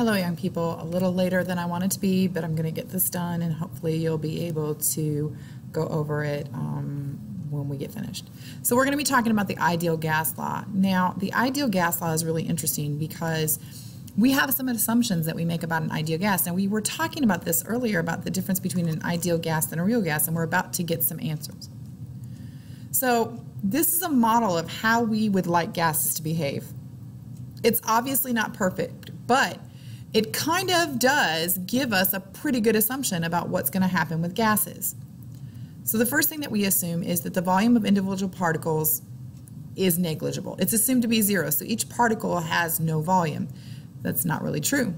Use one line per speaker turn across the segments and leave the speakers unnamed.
Hello, young people. A little later than I wanted to be, but I'm going to get this done and hopefully you'll be able to go over it um, when we get finished. So we're going to be talking about the ideal gas law. Now, the ideal gas law is really interesting because we have some assumptions that we make about an ideal gas. Now, we were talking about this earlier about the difference between an ideal gas and a real gas, and we're about to get some answers. So this is a model of how we would like gases to behave. It's obviously not perfect, but it kind of does give us a pretty good assumption about what's going to happen with gases. So the first thing that we assume is that the volume of individual particles is negligible. It's assumed to be zero, so each particle has no volume. That's not really true.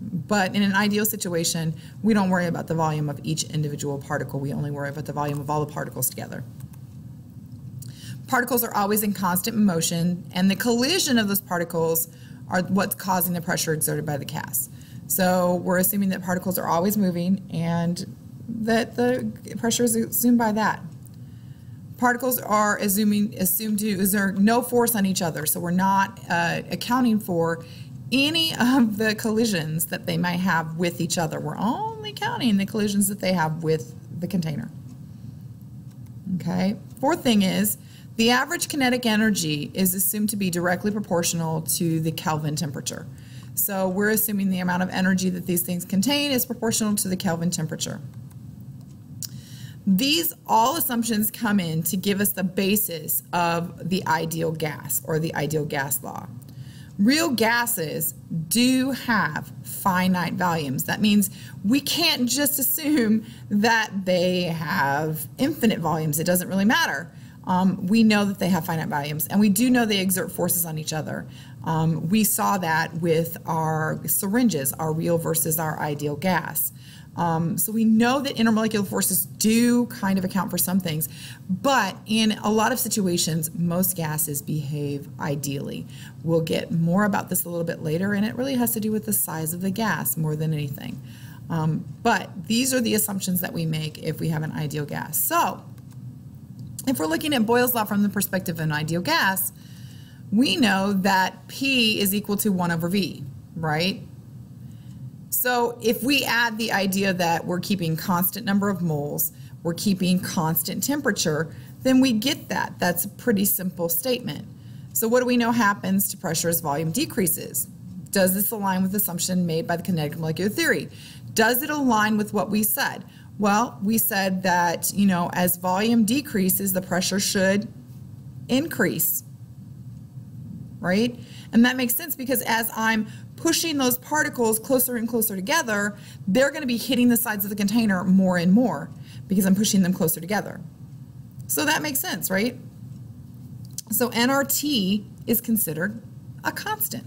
But in an ideal situation, we don't worry about the volume of each individual particle. We only worry about the volume of all the particles together. Particles are always in constant motion, and the collision of those particles are what's causing the pressure exerted by the gas. So we're assuming that particles are always moving and that the pressure is assumed by that. Particles are assuming, assumed to exert no force on each other, so we're not uh, accounting for any of the collisions that they might have with each other. We're only counting the collisions that they have with the container. Okay, fourth thing is the average kinetic energy is assumed to be directly proportional to the Kelvin temperature. So we're assuming the amount of energy that these things contain is proportional to the Kelvin temperature. These all assumptions come in to give us the basis of the ideal gas or the ideal gas law. Real gases do have finite volumes. That means we can't just assume that they have infinite volumes. It doesn't really matter. Um, we know that they have finite volumes, and we do know they exert forces on each other. Um, we saw that with our syringes, our real versus our ideal gas. Um, so we know that intermolecular forces do kind of account for some things, but in a lot of situations, most gases behave ideally. We'll get more about this a little bit later, and it really has to do with the size of the gas more than anything. Um, but these are the assumptions that we make if we have an ideal gas. So if we're looking at Boyle's law from the perspective of an ideal gas, we know that P is equal to 1 over V, right? So if we add the idea that we're keeping constant number of moles, we're keeping constant temperature, then we get that. That's a pretty simple statement. So what do we know happens to pressure as volume decreases? Does this align with the assumption made by the kinetic molecular theory? Does it align with what we said? Well, we said that, you know, as volume decreases, the pressure should increase, right? And that makes sense because as I'm pushing those particles closer and closer together, they're going to be hitting the sides of the container more and more because I'm pushing them closer together. So that makes sense, right? So nRT is considered a constant.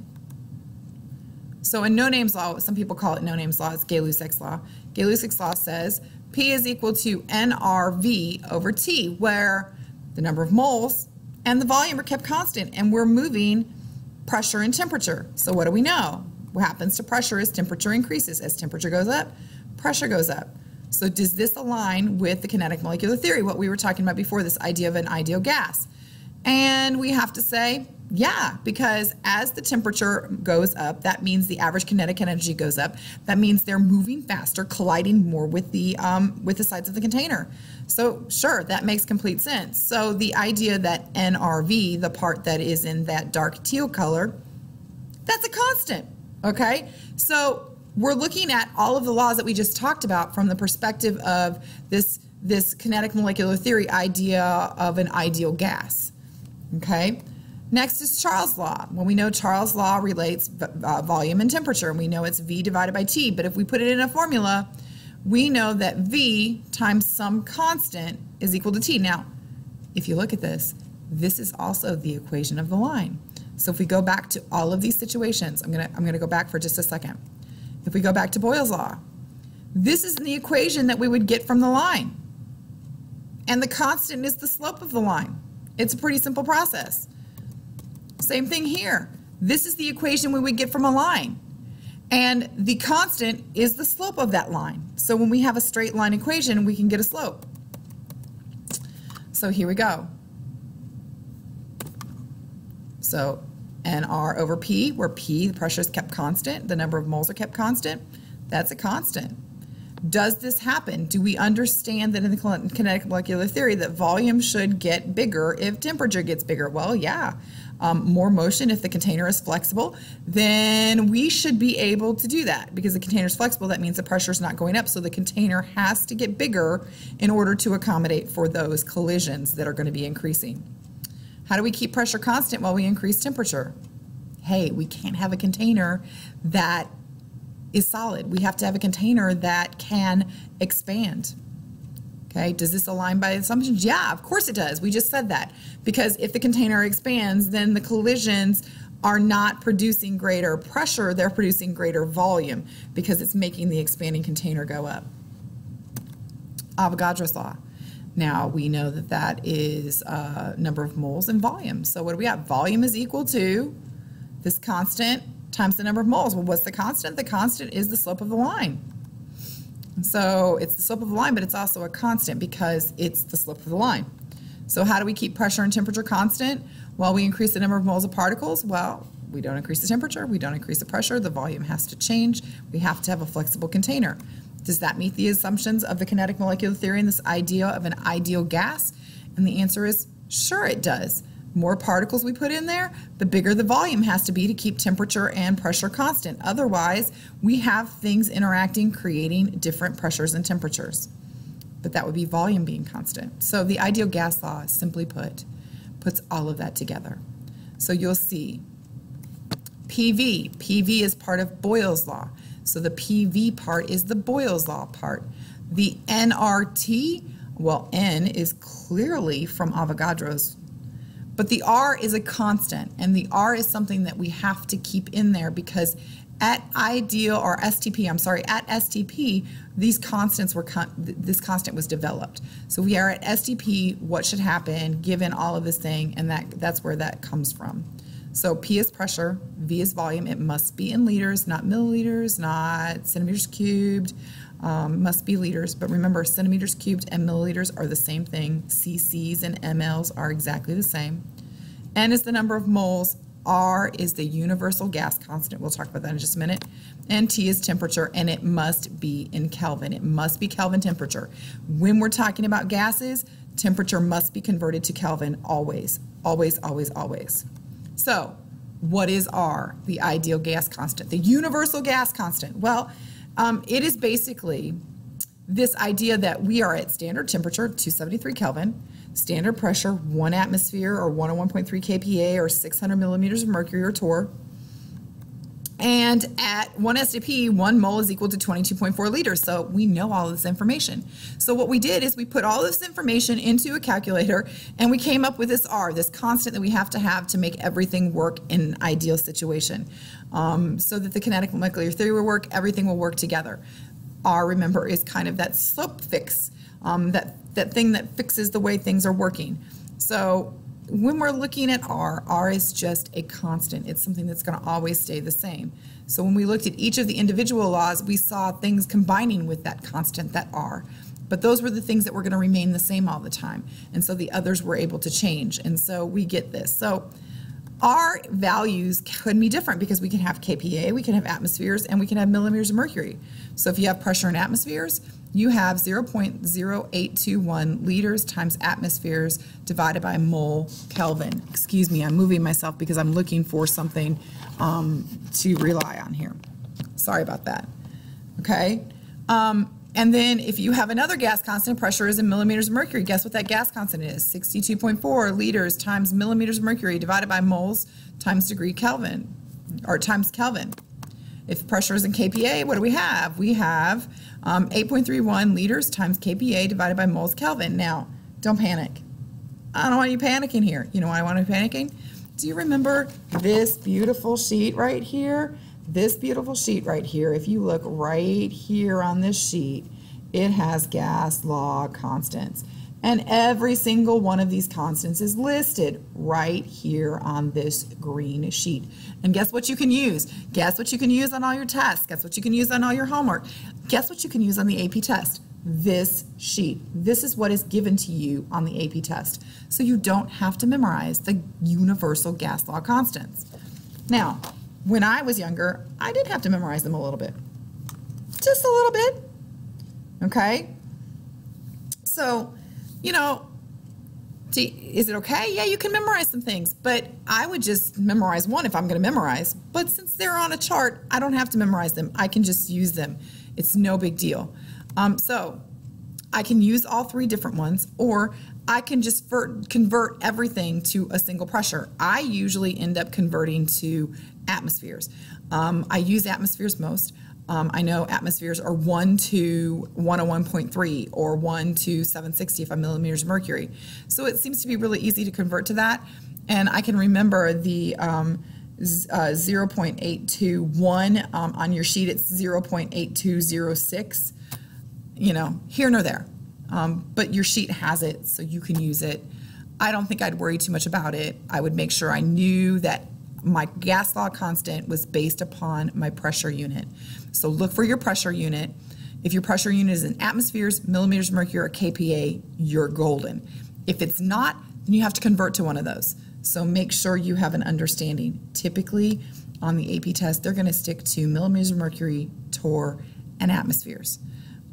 So in no-names law, some people call it no-names law, it's Gay-Lussac's law. Gay-Lussac's law says P is equal to NRV over T, where the number of moles and the volume are kept constant, and we're moving pressure and temperature. So what do we know? What happens to pressure as temperature increases? As temperature goes up, pressure goes up. So does this align with the kinetic molecular theory, what we were talking about before, this idea of an ideal gas? And we have to say, yeah, because as the temperature goes up, that means the average kinetic energy goes up. That means they're moving faster, colliding more with the um, with the sides of the container. So sure, that makes complete sense. So the idea that NRV, the part that is in that dark teal color, that's a constant. Okay, so we're looking at all of the laws that we just talked about from the perspective of this this kinetic molecular theory idea of an ideal gas. Okay. Next is Charles' law. Well, we know Charles' law relates uh, volume and temperature, and we know it's V divided by T. But if we put it in a formula, we know that V times some constant is equal to T. Now, if you look at this, this is also the equation of the line. So if we go back to all of these situations, I'm gonna, I'm gonna go back for just a second. If we go back to Boyle's law, this is the equation that we would get from the line. And the constant is the slope of the line. It's a pretty simple process. Same thing here. This is the equation we would get from a line. And the constant is the slope of that line. So when we have a straight line equation, we can get a slope. So here we go. So NR over P, where P, the pressure is kept constant, the number of moles are kept constant, that's a constant. Does this happen? Do we understand that in the kinetic molecular theory that volume should get bigger if temperature gets bigger? Well, yeah. Um, more motion if the container is flexible, then we should be able to do that because the container is flexible. That means the pressure is not going up. So the container has to get bigger in order to accommodate for those collisions that are going to be increasing. How do we keep pressure constant while we increase temperature? Hey, we can't have a container that is solid. We have to have a container that can expand. Okay, does this align by assumptions? Yeah, of course it does. We just said that. Because if the container expands, then the collisions are not producing greater pressure, they're producing greater volume because it's making the expanding container go up. Avogadro's law. Now we know that that is uh, number of moles and volume. So what do we have? Volume is equal to this constant times the number of moles. Well, what's the constant? The constant is the slope of the line. So it's the slope of the line, but it's also a constant because it's the slope of the line. So how do we keep pressure and temperature constant while we increase the number of moles of particles? Well, we don't increase the temperature, we don't increase the pressure, the volume has to change. We have to have a flexible container. Does that meet the assumptions of the kinetic molecular theory and this idea of an ideal gas? And the answer is sure it does. More particles we put in there, the bigger the volume has to be to keep temperature and pressure constant. Otherwise, we have things interacting, creating different pressures and temperatures. But that would be volume being constant. So the ideal gas law, simply put, puts all of that together. So you'll see PV. PV is part of Boyle's law. So the PV part is the Boyle's law part. The nRT, well, N is clearly from Avogadro's, but the R is a constant, and the R is something that we have to keep in there because at ideal or STP, I'm sorry, at STP, these constants were con this constant was developed. So we are at STP. What should happen given all of this thing, and that that's where that comes from. So P is pressure, V is volume. It must be in liters, not milliliters, not centimeters cubed. Um, must be liters, but remember centimeters cubed and milliliters are the same thing. CCs and mLs are exactly the same. N is the number of moles. R is the universal gas constant. We'll talk about that in just a minute. And T is temperature, and it must be in Kelvin. It must be Kelvin temperature. When we're talking about gases, temperature must be converted to Kelvin always, always, always, always. So what is R, the ideal gas constant, the universal gas constant? Well, um, it is basically this idea that we are at standard temperature, 273 Kelvin, standard pressure, one atmosphere or 101.3 kPa or 600 millimeters of mercury or torr, and at 1 STP, 1 mole is equal to 22.4 liters. So we know all this information. So what we did is we put all this information into a calculator and we came up with this R, this constant that we have to have to make everything work in an ideal situation. Um, so that the kinetic molecular theory will work, everything will work together. R, remember, is kind of that slope fix, um, that, that thing that fixes the way things are working. So when we're looking at R, R is just a constant. It's something that's going to always stay the same. So when we looked at each of the individual laws, we saw things combining with that constant, that R. But those were the things that were going to remain the same all the time. And so the others were able to change. And so we get this. So our values could be different because we can have kPa, we can have atmospheres, and we can have millimeters of mercury. So if you have pressure in atmospheres, you have 0.0821 liters times atmospheres divided by mole Kelvin. Excuse me, I'm moving myself because I'm looking for something um, to rely on here. Sorry about that. Okay. Um, and then if you have another gas constant, pressure is in millimeters of mercury. Guess what that gas constant is? 62.4 liters times millimeters of mercury divided by moles times degree Kelvin, or times Kelvin. If pressure is in kPa, what do we have? We have um, 8.31 liters times kPa divided by moles Kelvin. Now, don't panic. I don't want you panicking here. You know why I want you panicking? Do you remember this beautiful sheet right here? This beautiful sheet right here, if you look right here on this sheet, it has gas law constants. And every single one of these constants is listed right here on this green sheet. And guess what you can use? Guess what you can use on all your tests? Guess what you can use on all your homework? Guess what you can use on the AP test? This sheet. This is what is given to you on the AP test. So you don't have to memorize the universal gas law constants. Now, when I was younger, I did have to memorize them a little bit. Just a little bit. Okay? So, you know, is it okay? Yeah, you can memorize some things, but I would just memorize one if I'm going to memorize. But since they're on a chart, I don't have to memorize them. I can just use them. It's no big deal. Um, so I can use all three different ones, or I can just convert everything to a single pressure. I usually end up converting to atmospheres. Um, I use atmospheres most. Um, I know atmospheres are 1 to 101.3 or 1 to 765 millimeters of mercury. So it seems to be really easy to convert to that. And I can remember the um, uh, 0.821 um, on your sheet, it's 0.8206. You know, here nor there. Um, but your sheet has it, so you can use it. I don't think I'd worry too much about it. I would make sure I knew that my gas law constant was based upon my pressure unit. So look for your pressure unit. If your pressure unit is in atmospheres, millimeters of mercury, or kPa, you're golden. If it's not, then you have to convert to one of those. So make sure you have an understanding. Typically, on the AP test, they're going to stick to millimeters of mercury, torr, and atmospheres.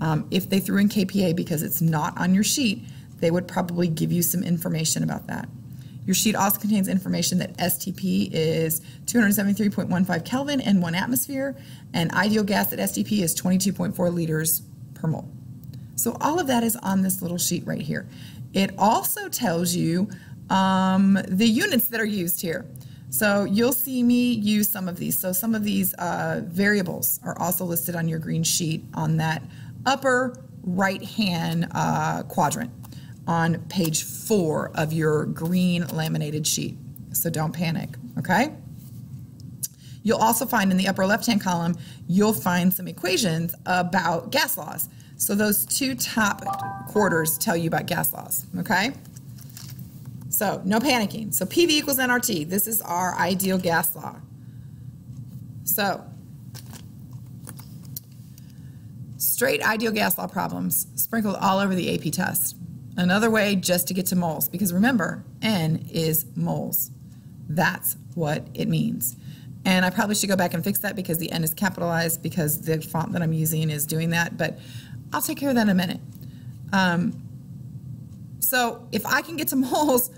Um, if they threw in kPa because it's not on your sheet, they would probably give you some information about that. Your sheet also contains information that STP is 273.15 Kelvin and one atmosphere, and ideal gas at STP is 22.4 liters per mole. So all of that is on this little sheet right here. It also tells you um, the units that are used here. So you'll see me use some of these. So some of these uh, variables are also listed on your green sheet on that upper right hand uh, quadrant on page four of your green laminated sheet. So don't panic, okay? You'll also find in the upper left-hand column, you'll find some equations about gas laws. So those two top quarters tell you about gas laws, okay? So no panicking. So PV equals nRT. This is our ideal gas law. So straight ideal gas law problems sprinkled all over the AP test. Another way just to get to moles, because remember, N is moles. That's what it means. And I probably should go back and fix that because the N is capitalized because the font that I'm using is doing that, but I'll take care of that in a minute. Um, so if I can get to moles,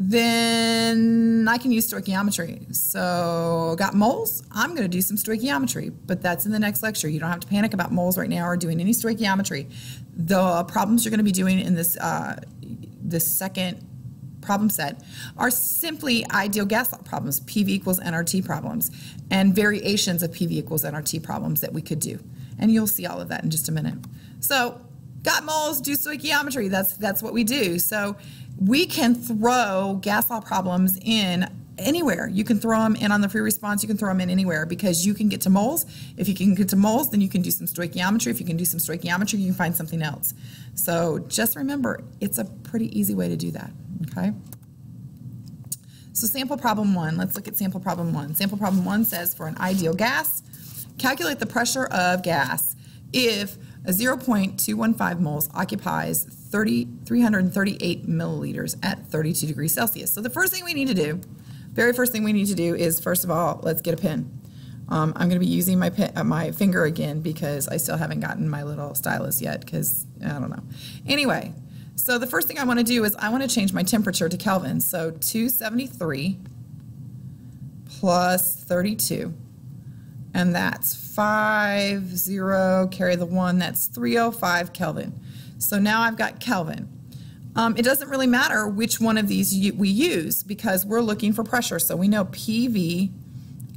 then I can use stoichiometry. So got moles, I'm going to do some stoichiometry, but that's in the next lecture. You don't have to panic about moles right now or doing any stoichiometry. The problems you're going to be doing in this, uh, this second problem set are simply ideal gas law problems, PV equals nRT problems, and variations of PV equals nRT problems that we could do. And you'll see all of that in just a minute. So got moles, do stoichiometry. That's, that's what we do. So we can throw gas law problems in anywhere. You can throw them in on the free response. You can throw them in anywhere because you can get to moles. If you can get to moles, then you can do some stoichiometry. If you can do some stoichiometry, you can find something else. So just remember, it's a pretty easy way to do that, okay? So sample problem one, let's look at sample problem one. Sample problem one says for an ideal gas, calculate the pressure of gas if a 0.215 moles occupies 30, 338 milliliters at 32 degrees Celsius. So the first thing we need to do, very first thing we need to do is, first of all, let's get a pen. Um, I'm going to be using my, pen, uh, my finger again because I still haven't gotten my little stylus yet because I don't know. Anyway, so the first thing I want to do is I want to change my temperature to Kelvin. So 273 plus 32 and that's 5, 0, carry the 1, that's 305 Kelvin. So now I've got Kelvin. Um, it doesn't really matter which one of these we use because we're looking for pressure. So we know PV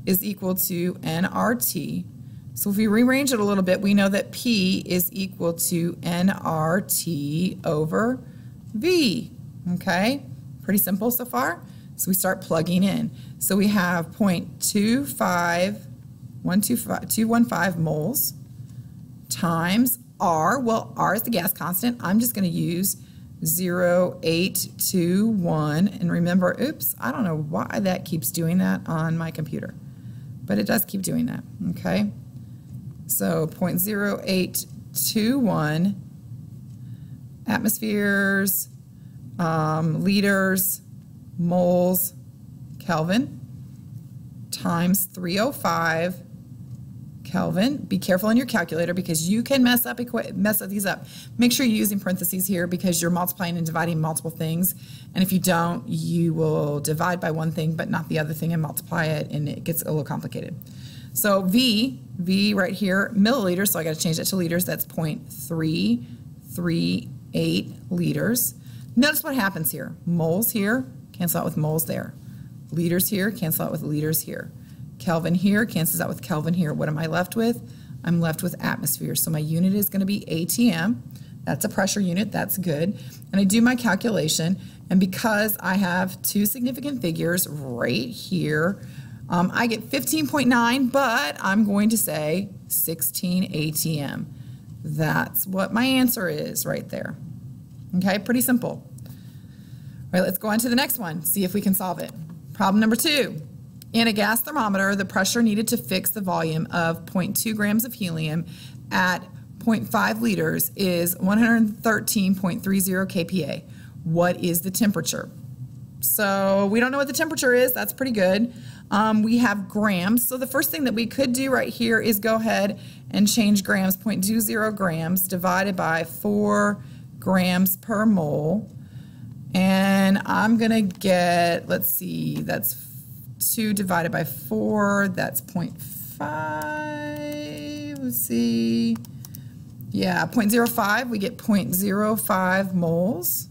is equal to nRT. So if we rearrange it a little bit, we know that P is equal to nRT over V. Okay, pretty simple so far. So we start plugging in. So we have 0.25 215 moles times R. Well, R is the gas constant. I'm just going to use 0821. And remember, oops, I don't know why that keeps doing that on my computer, but it does keep doing that, okay? So 0.0821 atmospheres, um, liters, moles, Kelvin times 305 Kelvin. Be careful on your calculator because you can mess up mess up these up. Make sure you're using parentheses here because you're multiplying and dividing multiple things. And if you don't, you will divide by one thing but not the other thing and multiply it and it gets a little complicated. So V, V right here, milliliters, so I got to change that to liters. That's 0.338 liters. Notice what happens here. Moles here, cancel out with moles there. Liters here, cancel out with liters here. Kelvin here cancels out with Kelvin here. What am I left with? I'm left with atmosphere. So my unit is going to be ATM. That's a pressure unit. That's good. And I do my calculation. And because I have two significant figures right here, um, I get 15.9, but I'm going to say 16 ATM. That's what my answer is right there. Okay, pretty simple. All right, let's go on to the next one, see if we can solve it. Problem number two. In a gas thermometer, the pressure needed to fix the volume of 0.2 grams of helium at 0.5 liters is 113.30 kPa. What is the temperature? So we don't know what the temperature is. That's pretty good. Um, we have grams. So the first thing that we could do right here is go ahead and change grams, 0.20 grams divided by 4 grams per mole. And I'm going to get, let's see, that's 2 divided by 4, that's 0.5. Let's see. Yeah, 0.05, we get 0.05 moles.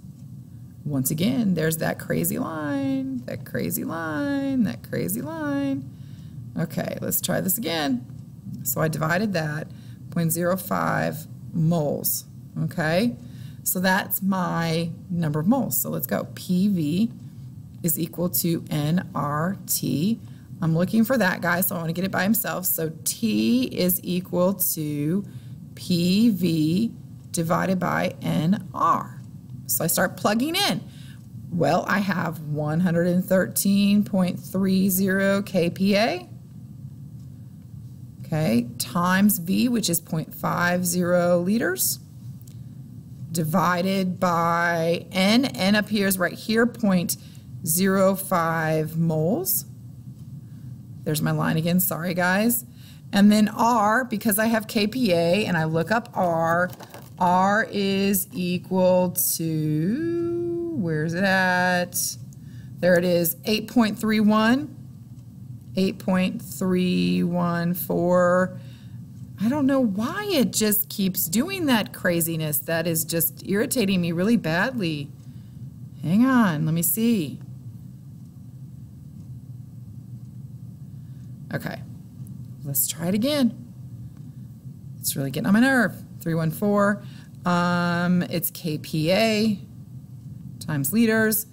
Once again, there's that crazy line, that crazy line, that crazy line. Okay, let's try this again. So I divided that, 0.05 moles, okay? So that's my number of moles. So let's go. PV is equal to nRT. I'm looking for that guy, so I want to get it by himself. So T is equal to PV divided by NR. So I start plugging in. Well, I have 113.30 kPa, okay, times V, which is 0.50 liters, divided by N. N appears right here, 0.05 moles. There's my line again, sorry guys. And then R, because I have kPa and I look up R, R is equal to, where's it at? There it is, 8.31, 8.314. I don't know why it just keeps doing that craziness. That is just irritating me really badly. Hang on, let me see. Okay, let's try it again. It's really getting on my nerve. 314. Um, it's kPa times liters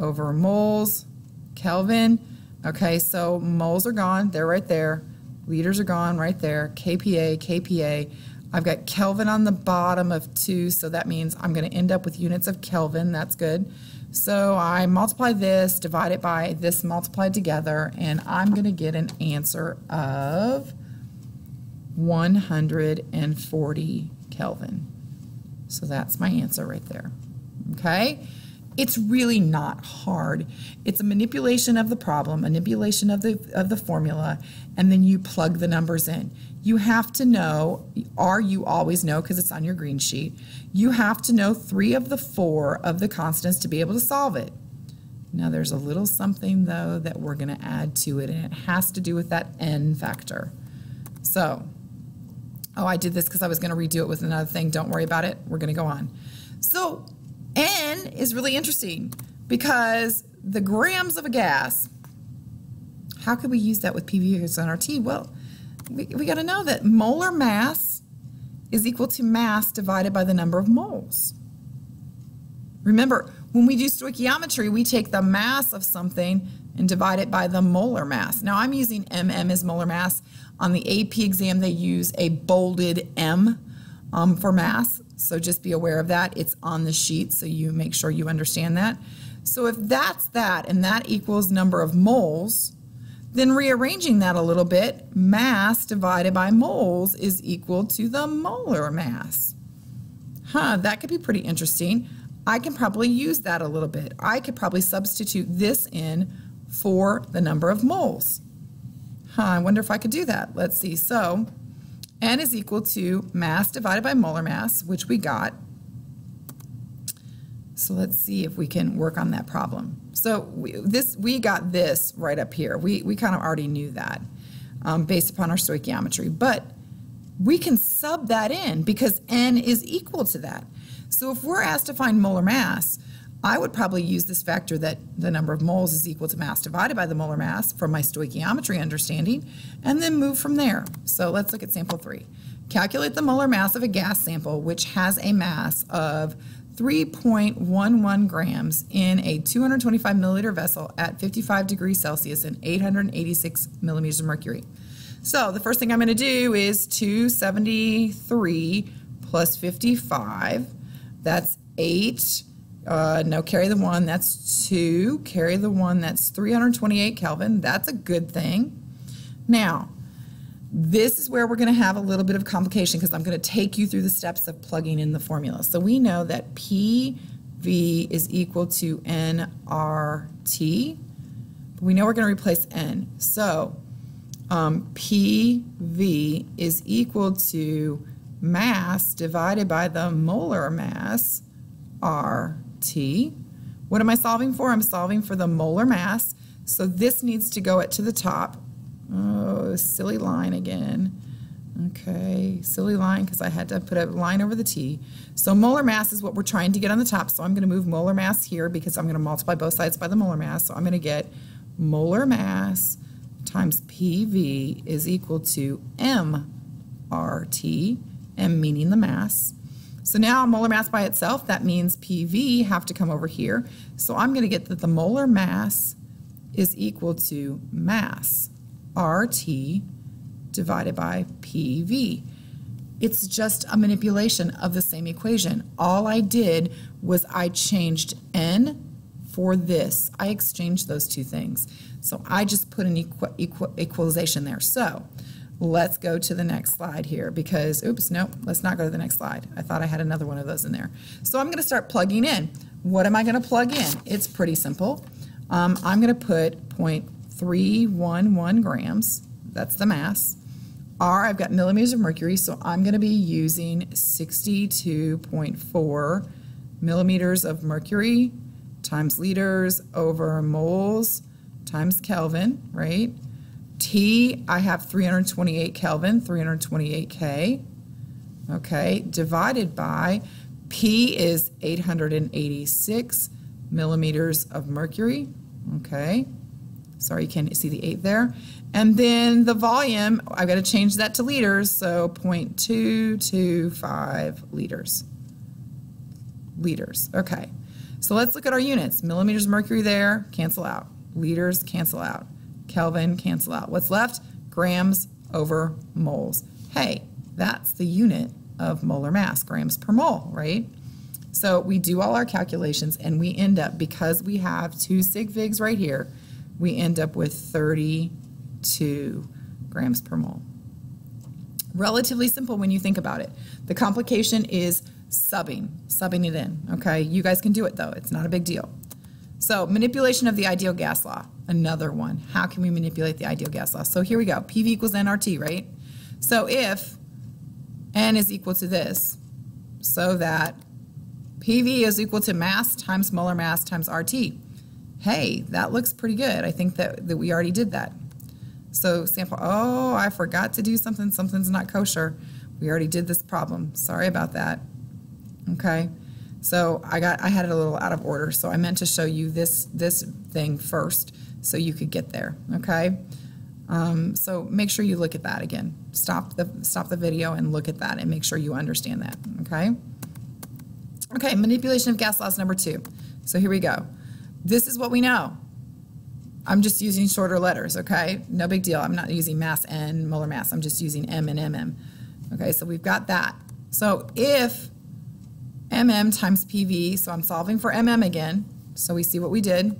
over moles, Kelvin. Okay, so moles are gone. They're right there. Liters are gone right there. kPa, kPa. I've got Kelvin on the bottom of 2, so that means I'm going to end up with units of Kelvin. That's good. So I multiply this, divide it by this multiplied together, and I'm going to get an answer of 140 Kelvin. So that's my answer right there. Okay? It's really not hard. It's a manipulation of the problem, manipulation of the of the formula, and then you plug the numbers in. You have to know, or you always know because it's on your green sheet, you have to know three of the four of the constants to be able to solve it. Now there's a little something though that we're going to add to it, and it has to do with that n factor. So Oh, I did this because I was going to redo it with another thing. Don't worry about it. We're going to go on. So N is really interesting because the grams of a gas, how could we use that with PV versus nRT? Well, we, we got to know that molar mass is equal to mass divided by the number of moles. Remember, when we do stoichiometry, we take the mass of something and divide it by the molar mass. Now I'm using mm as molar mass. On the AP exam, they use a bolded M um, for mass, so just be aware of that. It's on the sheet, so you make sure you understand that. So if that's that, and that equals number of moles, then rearranging that a little bit, mass divided by moles is equal to the molar mass. Huh, that could be pretty interesting. I can probably use that a little bit. I could probably substitute this in for the number of moles. Huh, I wonder if I could do that. Let's see. So N is equal to mass divided by molar mass, which we got. So let's see if we can work on that problem. So we, this we got this right up here. We, we kind of already knew that um, based upon our stoichiometry, but we can sub that in because N is equal to that. So if we're asked to find molar mass, I would probably use this factor that the number of moles is equal to mass divided by the molar mass from my stoichiometry understanding, and then move from there. So let's look at sample three. Calculate the molar mass of a gas sample which has a mass of 3.11 grams in a 225 milliliter vessel at 55 degrees Celsius and 886 millimeters of mercury. So the first thing I'm going to do is 273 plus 55. That's 8. Uh, no, carry the 1. That's 2. Carry the 1. That's 328 Kelvin. That's a good thing. Now, this is where we're going to have a little bit of complication because I'm going to take you through the steps of plugging in the formula. So we know that PV is equal to nRT. We know we're going to replace N. So um, PV is equal to mass divided by the molar mass, RT. What am I solving for? I'm solving for the molar mass. So this needs to go at to the top. Oh, silly line again. Okay, silly line because I had to put a line over the T. So molar mass is what we're trying to get on the top. So I'm going to move molar mass here because I'm going to multiply both sides by the molar mass. So I'm going to get molar mass times PV is equal to MRT, M meaning the mass. So now molar mass by itself, that means PV have to come over here. So I'm going to get that the molar mass is equal to mass RT divided by PV. It's just a manipulation of the same equation. All I did was I changed N for this. I exchanged those two things. So I just put an equ equ equalization there. So let's go to the next slide here because, oops, nope, let's not go to the next slide. I thought I had another one of those in there. So I'm going to start plugging in. What am I going to plug in? It's pretty simple. Um, I'm going to put 0.311 grams. That's the mass. R, I've got millimeters of mercury, so I'm going to be using 62.4 millimeters of mercury times liters over moles times Kelvin, right? T, I have 328 Kelvin, 328 K, okay, divided by P is 886 millimeters of mercury, okay. Sorry, you can't see the 8 there. And then the volume, I've got to change that to liters, so 0.225 liters. Liters, okay. So let's look at our units. Millimeters of mercury there, cancel out. Liters, cancel out. Kelvin, cancel out. What's left? Grams over moles. Hey, that's the unit of molar mass, grams per mole, right? So we do all our calculations and we end up, because we have two sig figs right here, we end up with 32 grams per mole. Relatively simple when you think about it. The complication is subbing, subbing it in, okay? You guys can do it though, it's not a big deal. So manipulation of the ideal gas law, another one. How can we manipulate the ideal gas law? So here we go, PV equals nRT, right? So if N is equal to this, so that PV is equal to mass times molar mass times RT. Hey, that looks pretty good. I think that, that we already did that. So sample, oh, I forgot to do something. Something's not kosher. We already did this problem. Sorry about that. Okay. So I got I had it a little out of order. So I meant to show you this this thing first so you could get there. Okay. Um, so make sure you look at that again. Stop the stop the video and look at that and make sure you understand that. Okay. Okay. Manipulation of gas laws number two. So here we go. This is what we know. I'm just using shorter letters, okay? No big deal. I'm not using mass N, molar mass. I'm just using M and MM. Okay, so we've got that. So if mm times PV, so I'm solving for mm again, so we see what we did,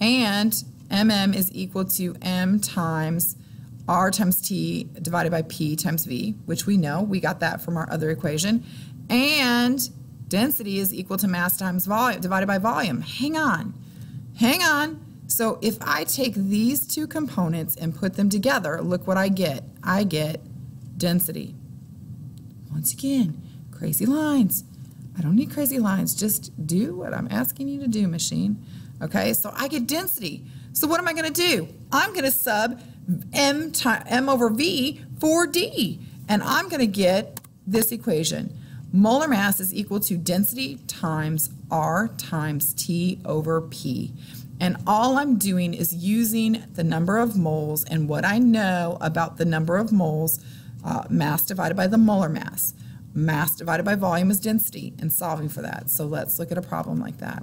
and mm is equal to m times r times t divided by p times v, which we know, we got that from our other equation, and density is equal to mass times volume divided by volume. Hang on, hang on. So if I take these two components and put them together, look what I get. I get density. Once again, crazy lines. I don't need crazy lines. Just do what I'm asking you to do, machine. Okay, so I get density. So what am I going to do? I'm going to sub m, m over v for d. And I'm going to get this equation. Molar mass is equal to density times R times T over P. And all I'm doing is using the number of moles and what I know about the number of moles, uh, mass divided by the molar mass. Mass divided by volume is density and solving for that. So let's look at a problem like that.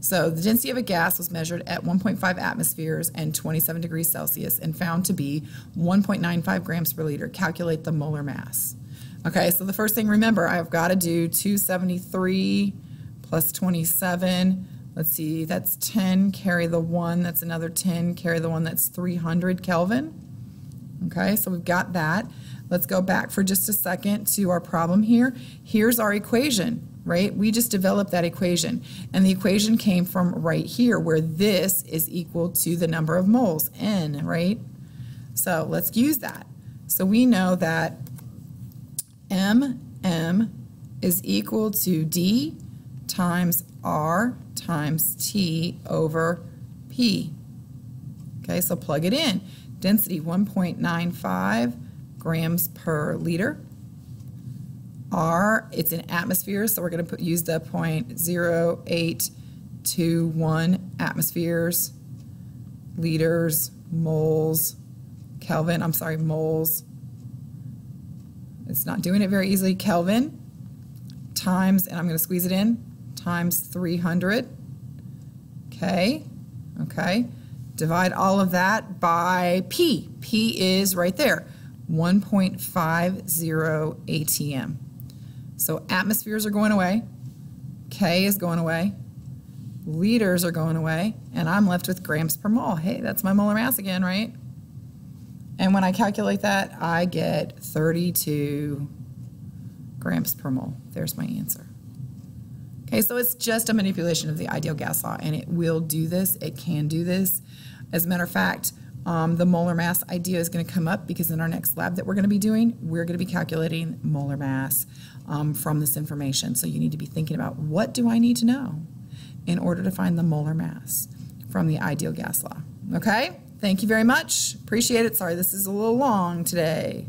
So the density of a gas was measured at 1.5 atmospheres and 27 degrees Celsius and found to be 1.95 grams per liter. Calculate the molar mass. Okay, so the first thing, remember, I've got to do 273 plus 27 Let's see, that's 10, carry the 1, that's another 10, carry the 1, that's 300 Kelvin. Okay, so we've got that. Let's go back for just a second to our problem here. Here's our equation, right? We just developed that equation. And the equation came from right here where this is equal to the number of moles, N, right? So let's use that. So we know that M, M is equal to D times R times T over P. Okay, so plug it in. Density 1.95 grams per liter. R, it's in atmospheres, so we're going to put, use the 0.0821 atmospheres, liters, moles, Kelvin, I'm sorry, moles. It's not doing it very easily. Kelvin times, and I'm going to squeeze it in, times 300. Okay, okay. Divide all of that by P. P is right there, 1.50 ATM. So atmospheres are going away, K is going away, liters are going away, and I'm left with grams per mole. Hey, that's my molar mass again, right? And when I calculate that, I get 32 grams per mole. There's my answer. Okay, so it's just a manipulation of the ideal gas law, and it will do this. It can do this. As a matter of fact, um, the molar mass idea is going to come up because in our next lab that we're going to be doing, we're going to be calculating molar mass um, from this information. So you need to be thinking about what do I need to know in order to find the molar mass from the ideal gas law. Okay, thank you very much. Appreciate it. Sorry, this is a little long today.